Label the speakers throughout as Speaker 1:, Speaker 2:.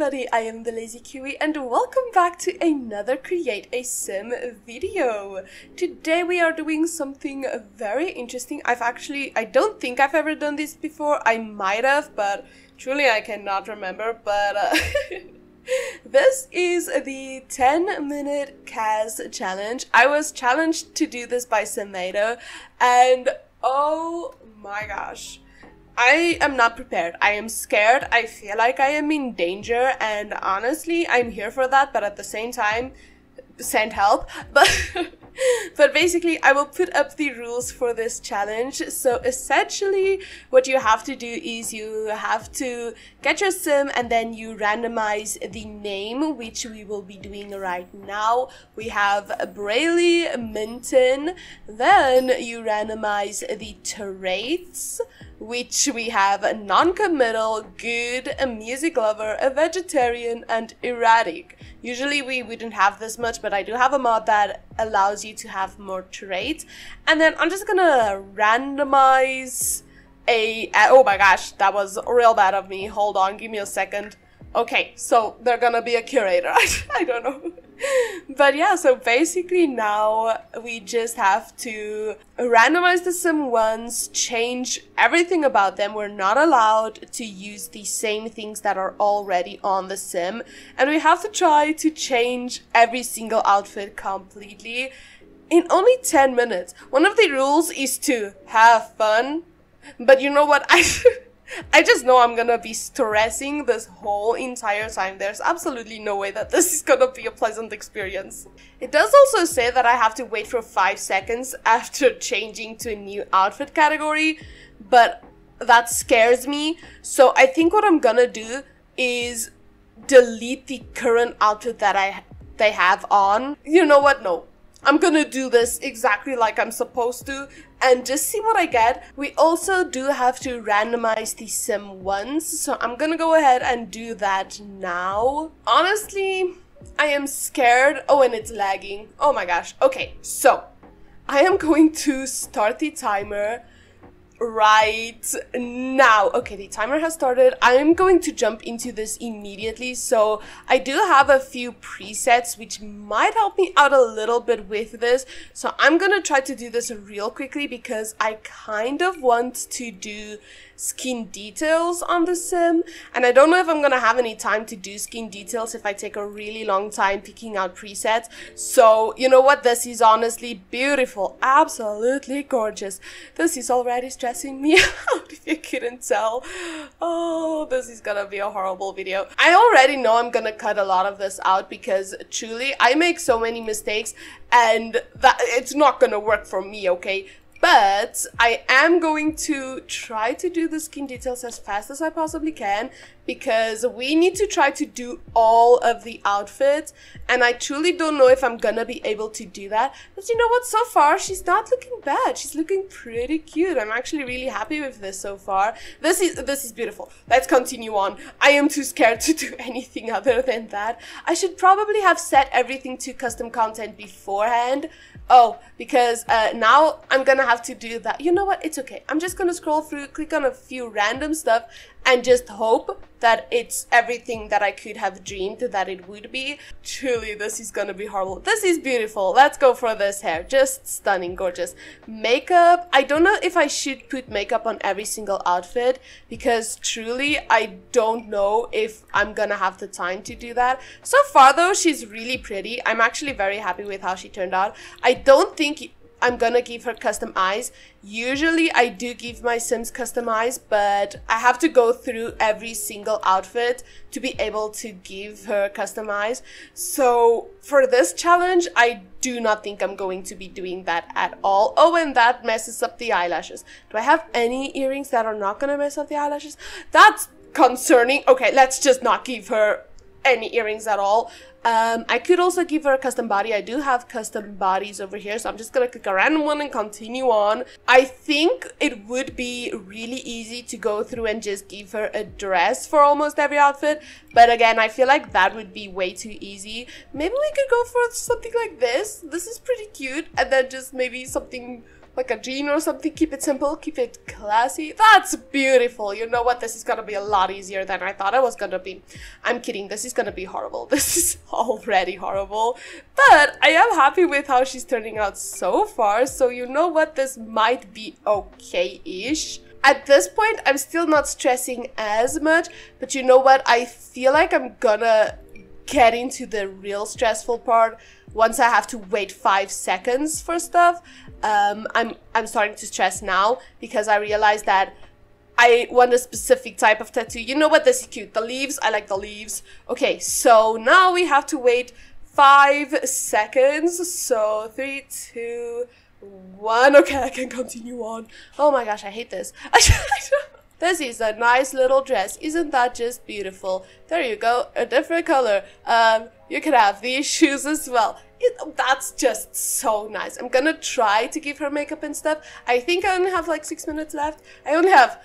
Speaker 1: everybody, I am the Lazy Kiwi and welcome back to another Create a Sim video. Today we are doing something very interesting. I've actually, I don't think I've ever done this before. I might have, but truly I cannot remember. But uh, this is the 10 minute CAS challenge. I was challenged to do this by Simato and oh my gosh I am not prepared. I am scared. I feel like I am in danger, and honestly, I'm here for that, but at the same time, send help. But but basically, I will put up the rules for this challenge. So essentially, what you have to do is you have to get your sim and then you randomize the name, which we will be doing right now. We have Brayley Minton. Then you randomize the traits which we have a non-committal, good, a music lover, a vegetarian, and erratic. Usually we wouldn't have this much, but I do have a mod that allows you to have more traits. And then I'm just gonna randomize a, oh my gosh, that was real bad of me. Hold on, give me a second. Okay, so they're gonna be a curator. I don't know. but yeah, so basically now we just have to randomize the sim once, change everything about them. We're not allowed to use the same things that are already on the sim. And we have to try to change every single outfit completely in only 10 minutes. One of the rules is to have fun. But you know what? I I just know I'm gonna be stressing this whole entire time. There's absolutely no way that this is gonna be a pleasant experience. It does also say that I have to wait for 5 seconds after changing to a new outfit category, but that scares me. So I think what I'm gonna do is delete the current outfit that I they have on. You know what? No. I'm gonna do this exactly like I'm supposed to and just see what I get. We also do have to randomize the sim once, so I'm gonna go ahead and do that now. Honestly, I am scared. Oh, and it's lagging. Oh my gosh. Okay, so I am going to start the timer right now. Okay, the timer has started. I'm going to jump into this immediately. So I do have a few presets which might help me out a little bit with this. So I'm going to try to do this real quickly because I kind of want to do skin details on the sim. And I don't know if I'm gonna have any time to do skin details if I take a really long time picking out presets. So you know what? This is honestly beautiful. Absolutely gorgeous. This is already stressing me out if you couldn't tell. Oh this is gonna be a horrible video. I already know I'm gonna cut a lot of this out because truly I make so many mistakes and that it's not gonna work for me okay but I am going to try to do the skin details as fast as I possibly can because we need to try to do all of the outfits and I truly don't know if I'm gonna be able to do that. But you know what, so far she's not looking bad. She's looking pretty cute. I'm actually really happy with this so far. This is this is beautiful. Let's continue on. I am too scared to do anything other than that. I should probably have set everything to custom content beforehand Oh, because uh, now I'm gonna have to do that. You know what? It's okay. I'm just gonna scroll through, click on a few random stuff, and just hope that it's everything that I could have dreamed that it would be. Truly, this is gonna be horrible. This is beautiful. Let's go for this hair. Just stunning, gorgeous. Makeup. I don't know if I should put makeup on every single outfit because truly, I don't know if I'm gonna have the time to do that. So far though, she's really pretty. I'm actually very happy with how she turned out. I don't think I'm gonna give her custom eyes. Usually I do give my Sims custom eyes, but I have to go through every single outfit to be able to give her custom eyes. So for this challenge, I do not think I'm going to be doing that at all. Oh, and that messes up the eyelashes. Do I have any earrings that are not gonna mess up the eyelashes? That's concerning. Okay, let's just not give her any earrings at all. Um, I could also give her a custom body. I do have custom bodies over here, so I'm just gonna click a random one and continue on. I think it would be really easy to go through and just give her a dress for almost every outfit, but again, I feel like that would be way too easy. Maybe we could go for something like this. This is pretty cute, and then just maybe something like a jean or something. Keep it simple, keep it classy. That's beautiful. You know what? This is gonna be a lot easier than I thought it was gonna be. I'm kidding. This is gonna be horrible. This is already horrible. But I am happy with how she's turning out so far. So you know what? This might be okay-ish. At this point, I'm still not stressing as much, but you know what? I feel like I'm gonna get into the real stressful part once I have to wait five seconds for stuff. Um, I'm I'm starting to stress now because I realize that I want a specific type of tattoo. You know what? This is cute. The leaves. I like the leaves. Okay, so now we have to wait five seconds. So three, two, one. Okay, I can continue on. Oh my gosh, I hate this. this is a nice little dress. Isn't that just beautiful? There you go, a different color. Um, you could have these shoes as well. It, that's just so nice. I'm gonna try to give her makeup and stuff. I think I only have like six minutes left. I only have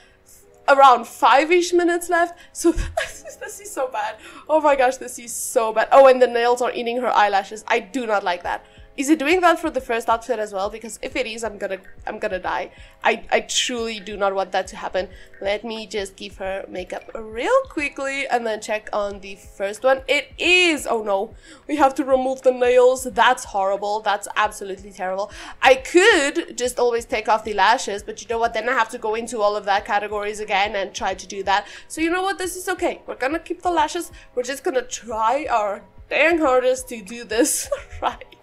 Speaker 1: around five-ish minutes left. So this is so bad. Oh my gosh, this is so bad. Oh, and the nails are eating her eyelashes. I do not like that. Is it doing that for the first outfit as well? Because if it is, I'm gonna I'm gonna die. I, I truly do not want that to happen. Let me just give her makeup real quickly and then check on the first one. It is! Oh no, we have to remove the nails. That's horrible. That's absolutely terrible. I could just always take off the lashes, but you know what? Then I have to go into all of that categories again and try to do that. So you know what? This is okay. We're gonna keep the lashes. We're just gonna try our dang hardest to do this right.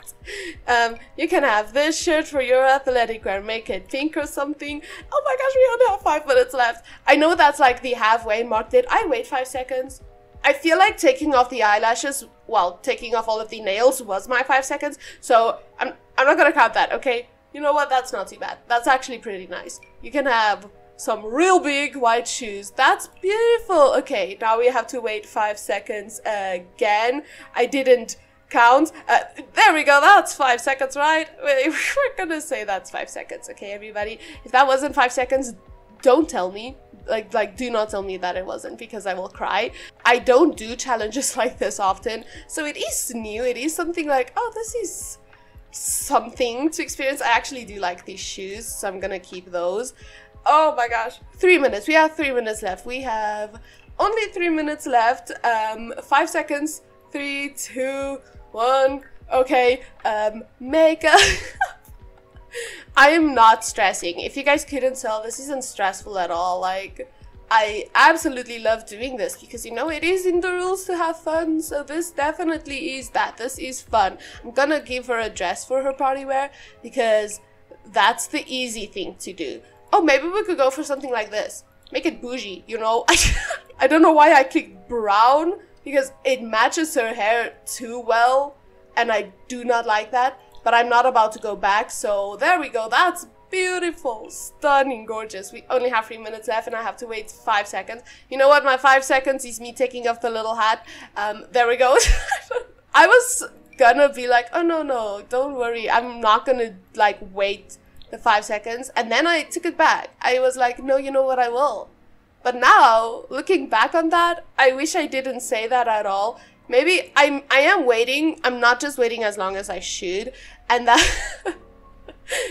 Speaker 1: Um, you can have this shirt for your athletic wear, make it pink or something. Oh my gosh, we only have five minutes left. I know that's like the halfway mark. Did I wait five seconds? I feel like taking off the eyelashes, well, taking off all of the nails was my five seconds. So I'm, I'm not gonna count that, okay? You know what? That's not too bad. That's actually pretty nice. You can have some real big white shoes. That's beautiful. Okay, now we have to wait five seconds again. I didn't count. Uh, there we go. That's five seconds, right? We're gonna say that's five seconds. Okay, everybody. If that wasn't five seconds, don't tell me. Like, like, do not tell me that it wasn't because I will cry. I don't do challenges like this often, so it is new. It is something like, oh, this is something to experience. I actually do like these shoes, so I'm gonna keep those. Oh my gosh, three minutes. We have three minutes left. We have only three minutes left. Um, five seconds. Three, two, one. Okay, um, makeup. I am not stressing. If you guys couldn't tell, this isn't stressful at all. Like, I absolutely love doing this because you know it is in the rules to have fun. So this definitely is that. This is fun. I'm gonna give her a dress for her party wear because that's the easy thing to do. Oh, maybe we could go for something like this. Make it bougie, you know? I don't know why I clicked brown because it matches her hair too well and I do not like that but I'm not about to go back so there we go. That's beautiful stunning gorgeous. We only have three minutes left and I have to wait five seconds. You know what? My five seconds is me taking off the little hat. Um there we go. I was gonna be like oh no no don't worry. I'm not gonna like wait the five seconds. And then I took it back. I was like no you know what? I will but now, looking back on that, I wish I didn't say that at all. Maybe I'm I am waiting. I'm not just waiting as long as I should, and that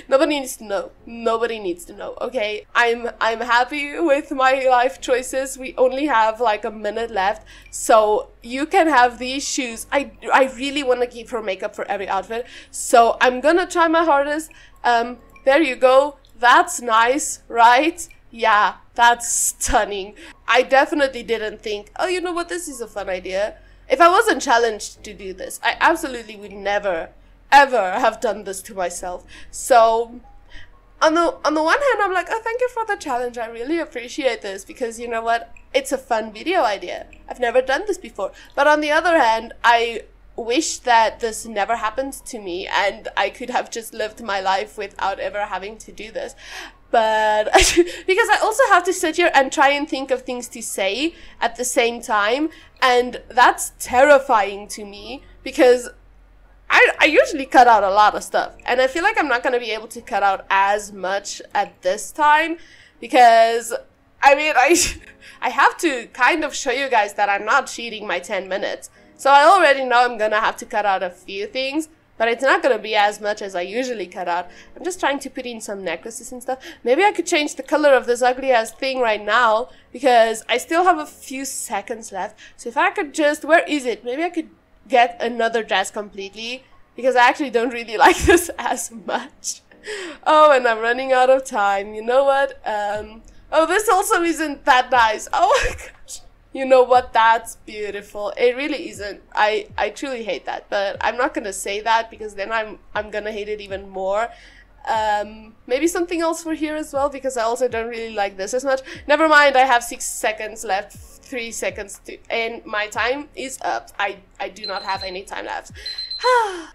Speaker 1: nobody needs to know. Nobody needs to know. Okay, I'm I'm happy with my life choices. We only have like a minute left, so you can have these shoes. I I really want to keep her makeup for every outfit, so I'm gonna try my hardest. Um, there you go. That's nice, right? Yeah, that's stunning. I definitely didn't think, oh, you know what, this is a fun idea. If I wasn't challenged to do this, I absolutely would never, ever have done this to myself. So, on the on the one hand, I'm like, oh, thank you for the challenge. I really appreciate this because you know what, it's a fun video idea. I've never done this before. But on the other hand, I wish that this never happened to me and I could have just lived my life without ever having to do this but because I also have to sit here and try and think of things to say at the same time, and that's terrifying to me because I, I usually cut out a lot of stuff, and I feel like I'm not going to be able to cut out as much at this time because I mean, I, I have to kind of show you guys that I'm not cheating my 10 minutes. So I already know I'm going to have to cut out a few things, but it's not gonna be as much as I usually cut out. I'm just trying to put in some necklaces and stuff. Maybe I could change the color of this ugly ass thing right now because I still have a few seconds left. So if I could just, where is it? Maybe I could get another dress completely because I actually don't really like this as much. Oh, and I'm running out of time. You know what? Um, oh, this also isn't that nice. Oh my gosh. You know what? That's beautiful. It really isn't. I I truly hate that, but I'm not gonna say that because then I'm I'm gonna hate it even more. Um, maybe something else for here as well because I also don't really like this as much. Never mind. I have six seconds left. Three seconds to, and my time is up. I I do not have any time left.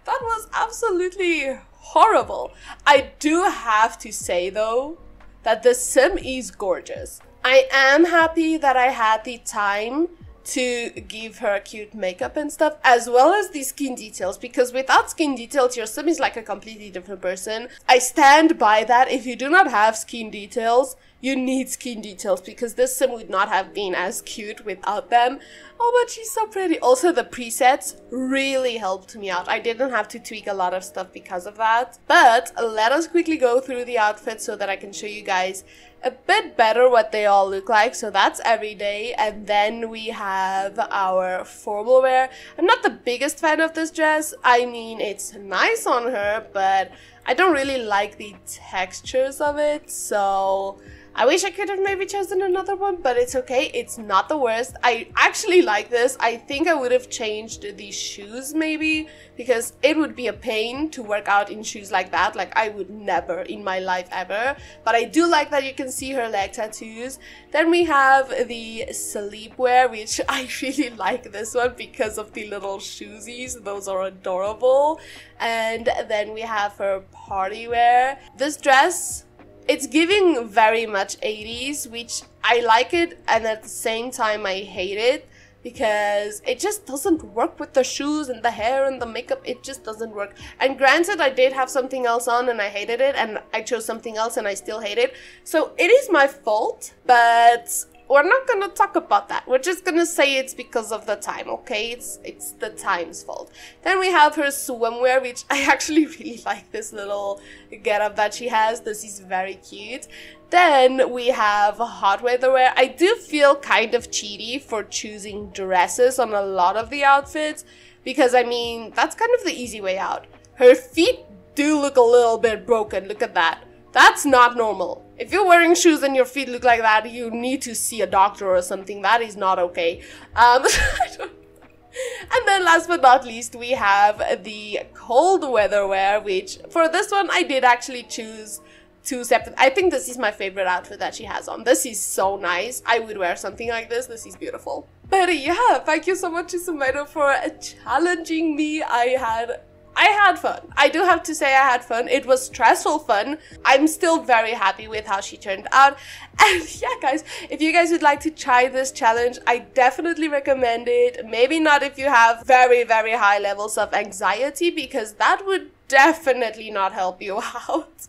Speaker 1: that was absolutely horrible. I do have to say though that the sim is gorgeous. I am happy that I had the time to give her cute makeup and stuff, as well as the skin details, because without skin details, your sim is like a completely different person. I stand by that. If you do not have skin details, you need skin details because this sim would not have been as cute without them. Oh, but she's so pretty. Also, the presets really helped me out. I didn't have to tweak a lot of stuff because of that. But let us quickly go through the outfits so that I can show you guys a bit better what they all look like. So that's every day. And then we have our formal wear. I'm not the biggest fan of this dress. I mean, it's nice on her, but I don't really like the textures of it. So I wish I could have maybe chosen another one, but it's okay. It's not the worst. I actually like this. I think I would have changed the shoes maybe because it would be a pain to work out in shoes like that. Like I would never in my life ever. But I do like that you can see her leg tattoos. Then we have the sleepwear, which I really like this one because of the little shoesies. Those are adorable. And then we have her party wear. This dress it's giving very much 80s, which I like it, and at the same time I hate it because it just doesn't work with the shoes and the hair and the makeup. It just doesn't work. And granted, I did have something else on and I hated it, and I chose something else and I still hate it. So it is my fault, but we're not gonna talk about that. We're just gonna say it's because of the time, okay? It's it's the time's fault. Then we have her swimwear, which I actually really like this little getup that she has. This is very cute. Then we have hot weather wear. I do feel kind of cheaty for choosing dresses on a lot of the outfits because I mean that's kind of the easy way out. Her feet do look a little bit broken. Look at that. That's not normal. If you're wearing shoes and your feet look like that, you need to see a doctor or something. That is not okay. Um, and then last but not least, we have the cold weather wear, which for this one, I did actually choose two separate. I think this is my favorite outfit that she has on. This is so nice. I would wear something like this. This is beautiful. But yeah, thank you so much to Simato for challenging me. I had I had fun. I do have to say I had fun. It was stressful fun. I'm still very happy with how she turned out. And yeah, guys, if you guys would like to try this challenge, I definitely recommend it. Maybe not if you have very, very high levels of anxiety because that would definitely not help you out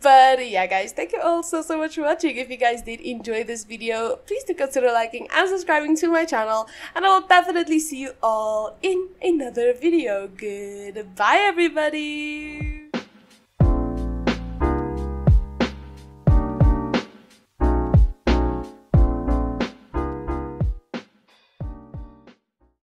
Speaker 1: but yeah guys thank you all so so much for watching. If you guys did enjoy this video please do consider liking and subscribing to my channel. And i will definitely see you all in another video. Goodbye everybody